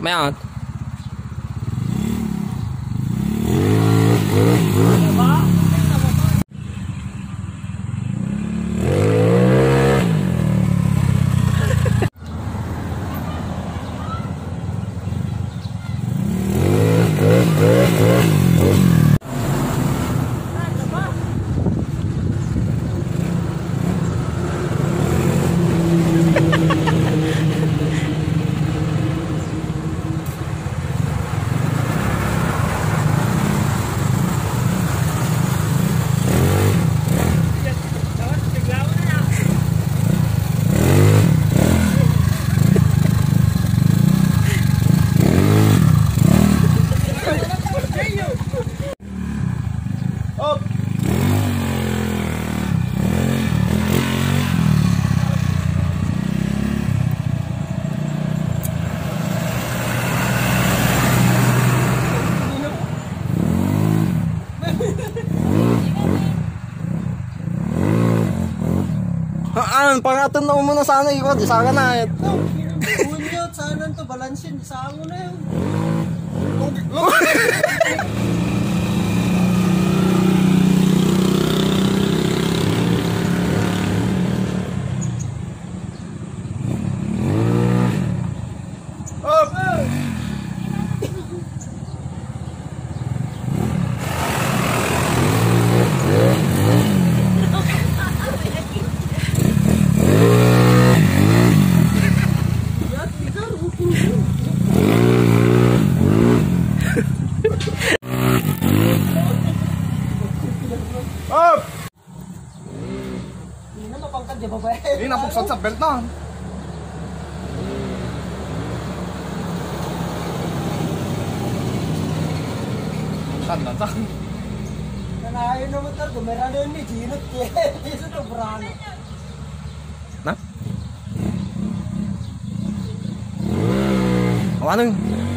没呀 Haan, pangatun na muna sana ikot. Isa ka na. Unyot, sana to balansin. Saan mo na yun? Up! Hindi na ba ba? Ini napuksan sa belt na. Saan na? Saan? Nanayo na motor, gumerano yun ni Ginot. Dito to, brano. Na? O ano yun?